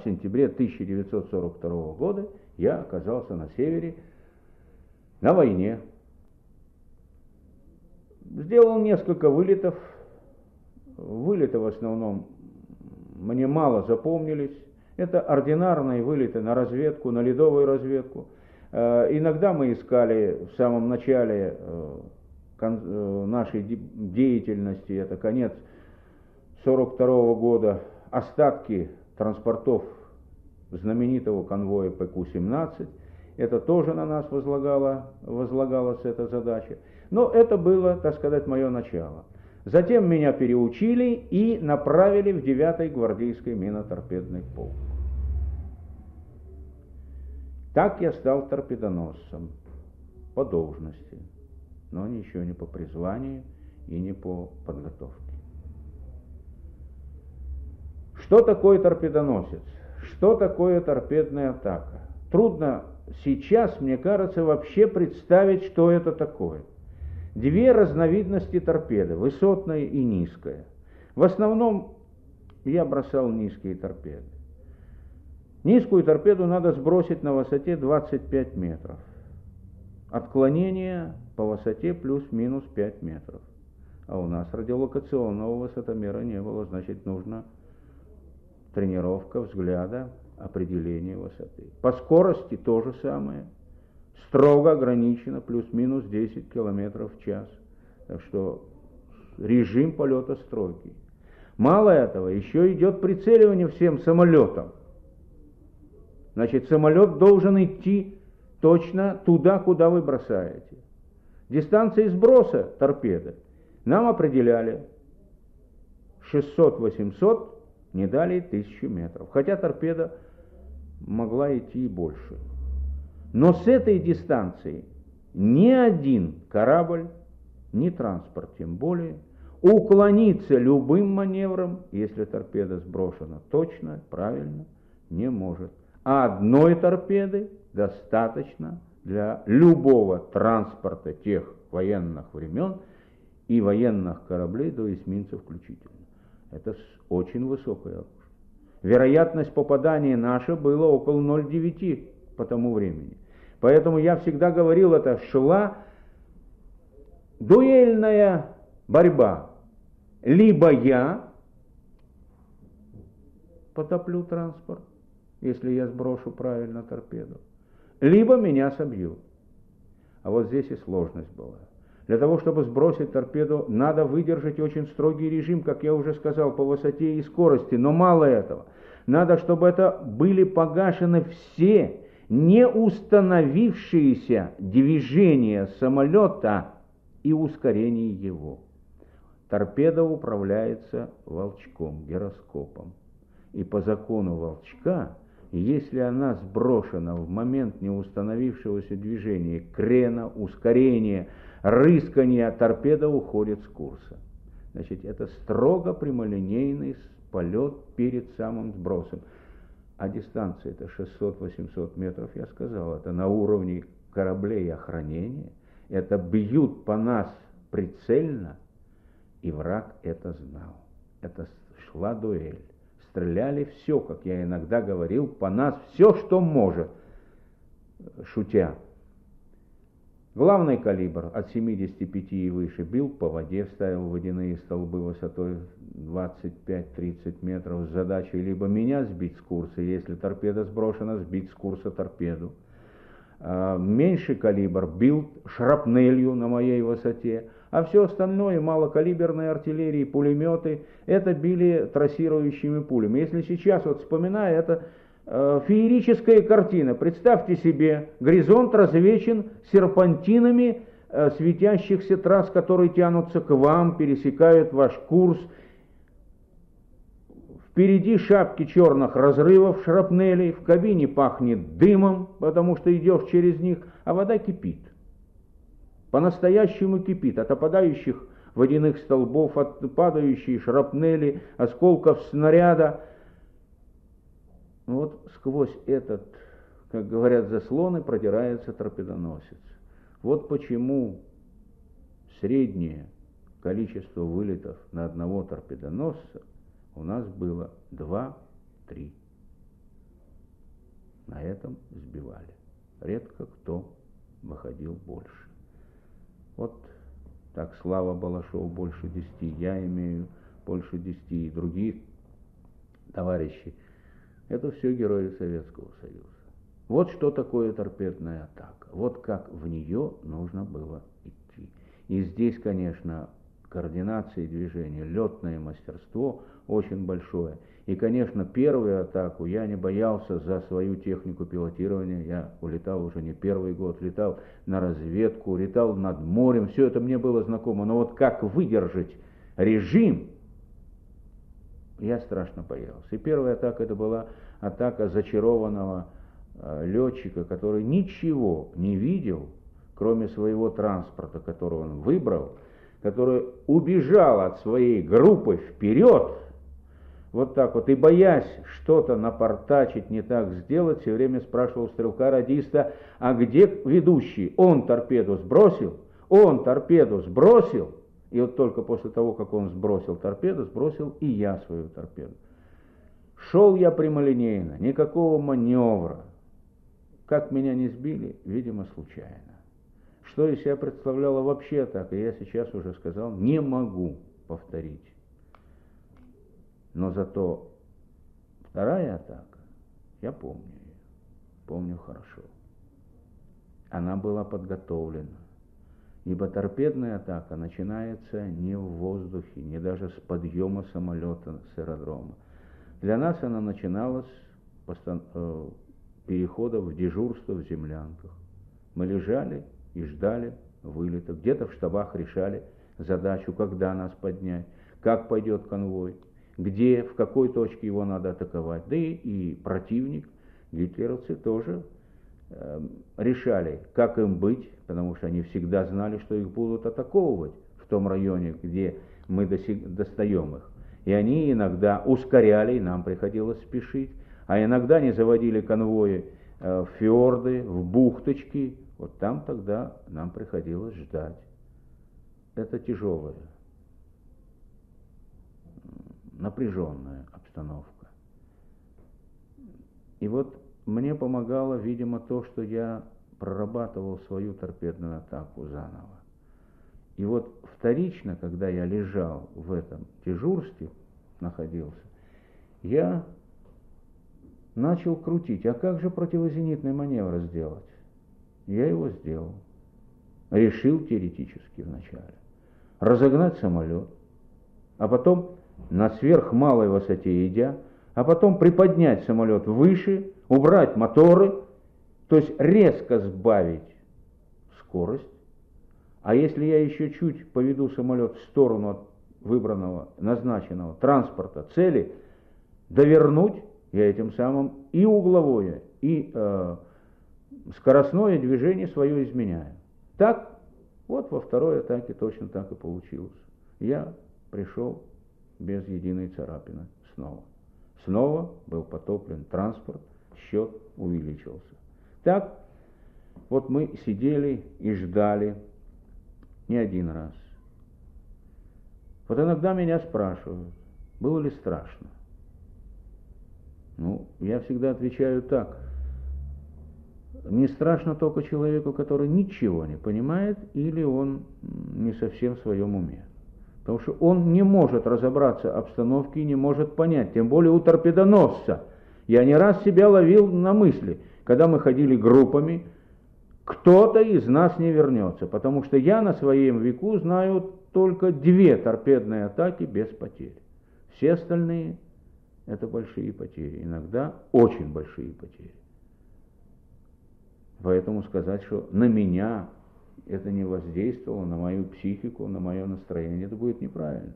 В сентябре 1942 года я оказался на севере на войне. Сделал несколько вылетов. Вылеты в основном мне мало запомнились. Это ординарные вылеты на разведку, на ледовую разведку. Э, иногда мы искали в самом начале э, э, нашей деятельности, это конец 1942 года, остатки транспортов знаменитого конвоя ПК-17. Это тоже на нас возлагало, возлагалась эта задача. Но это было, так сказать, мое начало. Затем меня переучили и направили в 9-й гвардейский миноторпедный полк. Так я стал торпедоносцем по должности, но еще не по призванию и не по подготовке. Что такое торпедоносец? Что такое торпедная атака? Трудно сейчас, мне кажется, вообще представить, что это такое. Две разновидности торпеды, высотная и низкая. В основном я бросал низкие торпеды. Низкую торпеду надо сбросить на высоте 25 метров. Отклонение по высоте плюс-минус 5 метров. А у нас радиолокационного высотомера не было, значит нужно тренировка взгляда, определение высоты. По скорости то же самое. Строго ограничено, плюс-минус 10 км в час. Так что режим полета стройки. Мало этого, еще идет прицеливание всем самолетом. Значит, самолет должен идти точно туда, куда вы бросаете. Дистанции сброса торпеды нам определяли 600-800 не далее тысячи метров. Хотя торпеда могла идти и больше. Но с этой дистанции ни один корабль, ни транспорт тем более, уклониться любым маневром, если торпеда сброшена точно, правильно, не может. А одной торпеды достаточно для любого транспорта тех военных времен и военных кораблей до эсминца включительно. Это очень высокое оружие. Вероятность попадания наша была около 0,9 по тому времени. Поэтому я всегда говорил, это шла дуэльная борьба. Либо я потоплю транспорт, если я сброшу правильно торпеду, либо меня собьют. А вот здесь и сложность была. Для того, чтобы сбросить торпеду, надо выдержать очень строгий режим, как я уже сказал, по высоте и скорости. Но мало этого. Надо, чтобы это были погашены все не установившиеся движения самолета и ускорение его. Торпеда управляется волчком, гироскопом. И по закону волчка, если она сброшена в момент неустановившегося движения, крена, ускорения – рысканье торпеда уходит с курса. Значит, это строго прямолинейный полет перед самым сбросом. А дистанция это 600-800 метров, я сказал, это на уровне кораблей охранения. Это бьют по нас прицельно, и враг это знал. Это шла дуэль. Стреляли все, как я иногда говорил, по нас все, что может, шутя. Главный калибр от 75 и выше бил по воде, ставил водяные столбы высотой 25-30 метров с задачей либо меня сбить с курса, если торпеда сброшена, сбить с курса торпеду. А, меньший калибр бил шрапнелью на моей высоте, а все остальное, малокалиберные артиллерии, пулеметы, это били трассирующими пулями. Если сейчас вот вспоминаю, это феерическая картина. Представьте себе, горизонт развечен серпантинами э, светящихся трасс, которые тянутся к вам, пересекают ваш курс. Впереди шапки черных разрывов, шрапнелей, в кабине пахнет дымом, потому что идешь через них, а вода кипит. По-настоящему кипит от опадающих водяных столбов, от падающей шрапнели, осколков снаряда – вот сквозь этот, как говорят, заслоны продирается торпедоносец. Вот почему среднее количество вылетов на одного торпедоносца у нас было 2-3. этом сбивали. Редко кто выходил больше. Вот так Слава Балашов больше десяти, я имею больше десяти, и другие товарищи. Это все герои Советского Союза. Вот что такое торпедная атака. Вот как в нее нужно было идти. И здесь, конечно, координация движения, летное мастерство очень большое. И, конечно, первую атаку я не боялся за свою технику пилотирования. Я улетал уже не первый год, летал на разведку, летал над морем. Все это мне было знакомо. Но вот как выдержать режим, я страшно боялся. И первая атака это была атака зачарованного э, летчика, который ничего не видел, кроме своего транспорта, который он выбрал, который убежал от своей группы вперед, вот так вот, и боясь что-то напортачить, не так сделать, все время спрашивал стрелка-радиста, а где ведущий? Он торпеду сбросил? Он торпеду сбросил? И вот только после того, как он сбросил торпеду, сбросил и я свою торпеду. Шел я прямолинейно, никакого маневра. Как меня не сбили, видимо, случайно. Что из себя представляло вообще так, и я сейчас уже сказал, не могу повторить. Но зато вторая атака, я помню ее, помню хорошо. Она была подготовлена. Ибо торпедная атака начинается не в воздухе, не даже с подъема самолета с аэродрома. Для нас она начиналась с э, перехода в дежурство в землянках. Мы лежали и ждали вылета. Где-то в штабах решали задачу, когда нас поднять, как пойдет конвой, где, в какой точке его надо атаковать. Да и, и противник, гитлеровцы тоже решали, как им быть, потому что они всегда знали, что их будут атаковывать в том районе, где мы достаем их. И они иногда ускоряли, и нам приходилось спешить, а иногда они заводили конвои э, в фьорды, в бухточки, вот там тогда нам приходилось ждать. Это тяжелая, напряженная обстановка. И вот мне помогало, видимо, то, что я прорабатывал свою торпедную атаку заново. И вот вторично, когда я лежал в этом дежурстве, находился, я начал крутить. А как же противозенитный маневр сделать? Я его сделал. Решил теоретически вначале. Разогнать самолет, а потом на сверхмалой высоте идя, а потом приподнять самолет выше, убрать моторы, то есть резко сбавить скорость. А если я еще чуть поведу самолет в сторону от выбранного, назначенного транспорта цели, довернуть я этим самым и угловое, и э, скоростное движение свое изменяю. Так, вот во второй атаке точно так и получилось. Я пришел без единой царапины снова. Снова был потоплен транспорт, счет увеличился. Так, вот мы сидели и ждали не один раз. Вот иногда меня спрашивают, было ли страшно. Ну, я всегда отвечаю так – не страшно только человеку, который ничего не понимает, или он не совсем в своем уме. Потому что он не может разобраться обстановке и не может понять, тем более у торпедоносца. Я не раз себя ловил на мысли, когда мы ходили группами, кто-то из нас не вернется, потому что я на своем веку знаю только две торпедные атаки без потерь. Все остальные – это большие потери, иногда очень большие потери. Поэтому сказать, что на меня это не воздействовало, на мою психику, на мое настроение, это будет неправильно.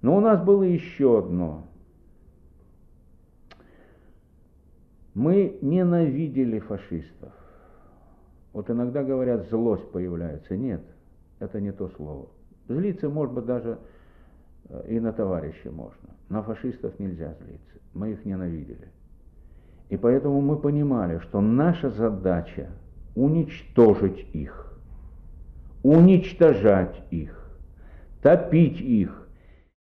Но у нас было еще одно. Мы ненавидели фашистов. Вот иногда говорят, злость появляется. Нет, это не то слово. Злиться, может быть, даже э, и на товарища можно. На фашистов нельзя злиться. Мы их ненавидели. И поэтому мы понимали, что наша задача уничтожить их, уничтожать их, топить их,